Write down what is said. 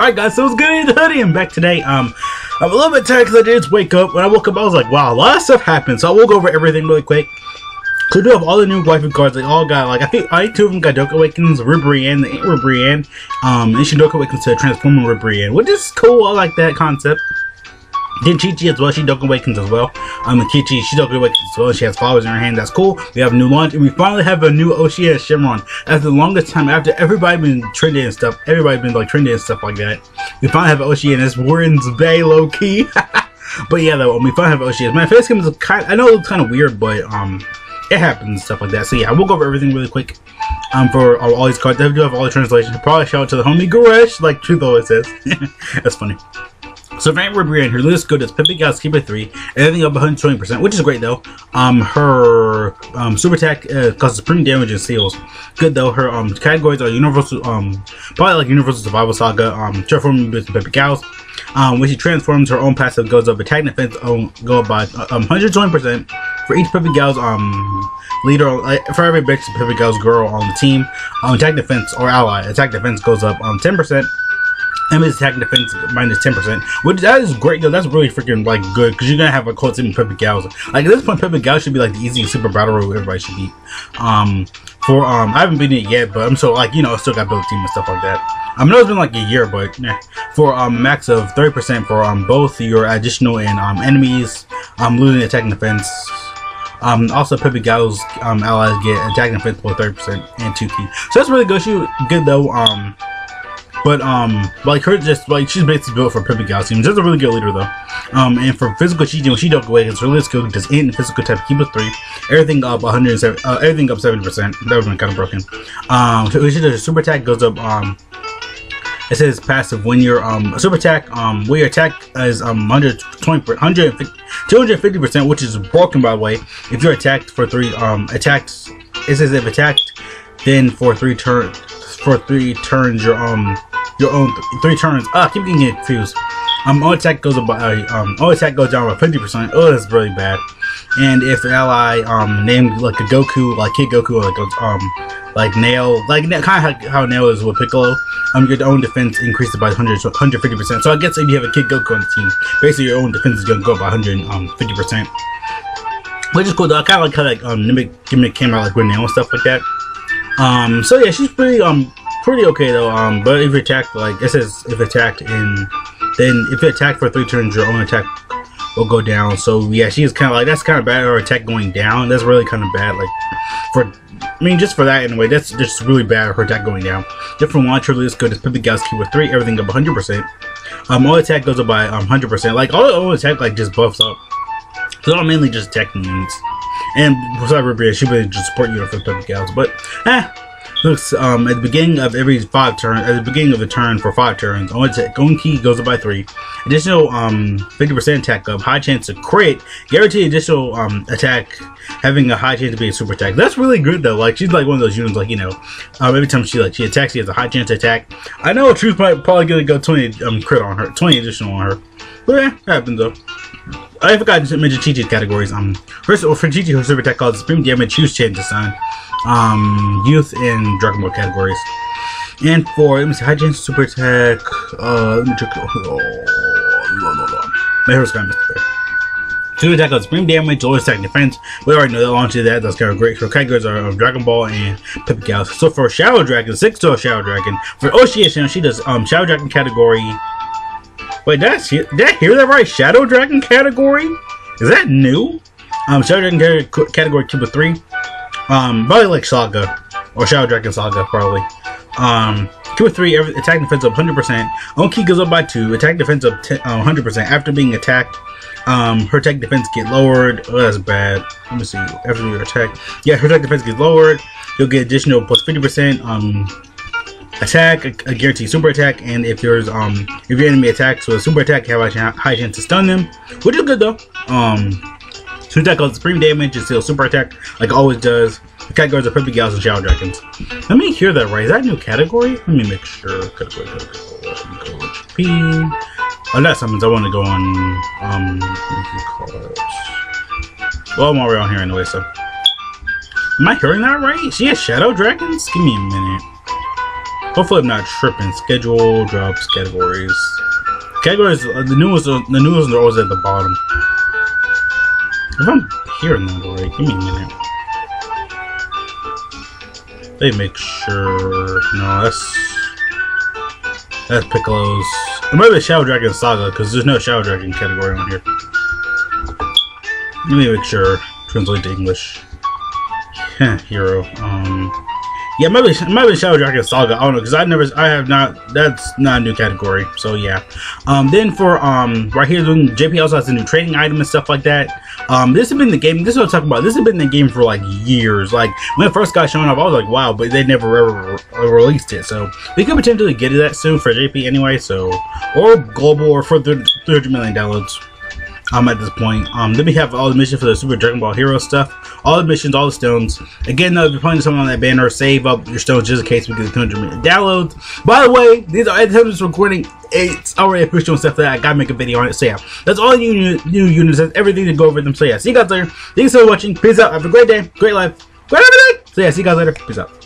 Alright guys, so it's good the hoodie. I'm back today. Um, I'm a little bit tired because I did wake up. When I woke up, I was like, wow, a lot of stuff happened. So I will go over everything really quick. So we do have all the new waifu cards. They all got like I think I think two of them got Dokkan Awakens, Ribrianne, the Ribrianne, um, and Shindoka Awakens to Transformer Ribrianne, which is cool. I like that concept. Then Chi Chi as well. She Dokkan Awakens as well. Um, and Kichi, she Dokkan Awakens as well. She has flowers in her hand. That's cool. We have a new launch, and we finally have a new Oshia Shenron. After the longest time, after everybody been trending and stuff, everybody been like trending and stuff like that. We finally have Oshia, and it's Warren's Bay low key. but yeah, though, we finally have Oshia. My face game is kind. I know it looks kind of weird, but um, it happens and stuff like that. So yeah, we'll go over everything really quick. Um, for all, all these cards, I do have all the translations. Probably shout out to the homie Goresh, like Truth always says. That's funny. So Van Ribrianne, her list good Peppy Gals Keeper 3, everything up 120%, which is great though. Um, her um, super attack uh, causes supreme damage and seals. Good though. Her um categories are universal, um, probably like Universal Survival Saga, um, transforming with Peppy Gals. Um, when she transforms, her own passive goes up attack defense um, go up by um 120% for each Peppy Gals um leader uh, for every bitch Peppy Gals girl on the team. Um, attack defense or ally attack defense goes up um 10%. Enemy's attack and defense minus 10%. Which that is great though. That's really freaking like good because you're gonna have a close team Peppy Gals. Like at this point, Peppy Gals should be like the easiest super battle royale everybody should beat. Um, for um, I haven't beaten it yet, but I'm so like you know, I still got built team and stuff like that. I know it's been like a year, but for um max of 30% for um both your additional and um enemies, um losing attack and defense. Um, also, Peppy Gals um, allies get attack and defense for 30% and 2 key. So that's really good. She good though. Um, but um, like her just like she's basically built for Peppy Gals. She's a really good leader though. Um, and for physical she when she don't go away, it's really skill does in physical type keep us three, everything up 107, uh, everything up 70 percent. That was kind of broken. Um, so she does a super attack goes up um. It says passive when your um super attack um when your attack is um 120 250 percent which is broken by the way if you're attacked for three um attacks it says if attacked then for three turns for three turns your um your own th three turns. Ah, keep getting confused. Um, all attack goes up by um, all attack goes down by fifty percent. Oh, that's really bad. And if an ally um named like a Goku, like Kid Goku, or like um like Nail, like kind of how, Nail is with Piccolo, um your own defense increases by 100 150 percent. So I guess if you have a Kid Goku on the team, basically your own defense is gonna go up by 150 um, percent. Which is cool though. I kind of like how like um Gimmick, Gimmick came out like with Nail and stuff like that. Um, so yeah, she's pretty um pretty okay though. Um, but if you attack, like it says, if attacked in, then if you attack for three turns, your own attack will go down. So yeah, she's kind of like that's kind of bad. Her attack going down, that's really kind of bad. Like for, I mean, just for that anyway, that's just really bad. Her attack going down. Different launcher is good as Peppy Gals with three, everything up 100. percent Um, all attack goes up by um 100. percent Like all, all attack like just buffs up. So I'm mainly just attacking units. And besides Ruby, she would just support you for Peppy Gals, but eh looks um, at the beginning of every five turn at the beginning of the turn for five turns on attack key goes up by three. Additional um 50 percent attack up high chance to crit guaranteed additional um attack having a high chance to be a super attack. That's really good though like she's like one of those units like you know um, every time she like she attacks she has a high chance to attack. I know truth might probably gonna go 20 um crit on her 20 additional on her but yeah happens though. I forgot to mention Chi Chi's categories. Um, first, for Chi Chi, her super attack called Supreme Damage, choose change the sun um, youth in Dragon Ball categories. And for, let me see, chance super attack, uh, let me check, oh, no, no, no. My hero's kind of missed Two attack on Supreme Damage, low attack defense. We already know that launches that. That's kind of great. So categories are um, Dragon Ball and Peppy Gals. So for Shadow Dragon, six to Shadow Dragon. For Oshia, she does um Shadow Dragon category. Wait, did I, see, did I hear that right? Shadow Dragon category? Is that new? Um, Shadow Dragon category two of three. Um, probably like Saga or Shadow Dragon Saga, probably. Um, two or three, every, attack defense up 100%. Own key goes up by two. Attack defense up 100%. Uh, After being attacked, um, her attack defense get lowered. Oh, that's bad. Let me see. After your attack, yeah, her attack defense gets lowered. You'll get additional plus 50%. Um, attack, a, a guaranteed super attack, and if yours, um, if your enemy attacks with a super attack, you have a high chance to stun them, which is good though. Um, Two attack goes supreme damage and still super attack, like always does. The categories are Peppy Gals and Shadow Dragons. Let me hear that right. Is that new category? Let me make sure. Category, category, go P. Oh, that summons. I want to go on. Um, well, I'm already on here anyway, so. Am I hearing that right? She has Shadow Dragons? Give me a minute. Hopefully, I'm not tripping. Schedule drops categories. Categories. Uh, the newest. The newest are always at the bottom. If I'm hearing that right, give me a minute. They make sure. No, that's that's Piccolo's. It might be Shadow Dragon Saga because there's no Shadow Dragon category on here. Let me make sure. Translate to English. Hero. Um. Yeah, maybe maybe Shadow Dragon Saga. I don't know because I never, I have not. That's not a new category. So yeah. Um, then for um, right here, JP also has a new trading item and stuff like that. Um, this has been the game. This is what I'm talking about. This has been the game for like years. Like when it first got shown up, I was like, wow, but they never ever re released it. So we could potentially get to that soon for JP anyway. So or global or for 300 million downloads um, at this point. Um, then we have all the missions for the Super Dragon Ball Hero stuff. All the missions, all the stones. Again, though, if you're playing someone on that banner, save up your stones just in case we get 200 million downloads. By the way, these are at the time of recording, it's already official and stuff that I gotta make a video on it. So yeah, that's all you new units. That's everything to go over them. So yeah, see you guys later. Thanks for watching. Peace out. Have a great day, great life, great everything. So yeah, see you guys later. Peace out.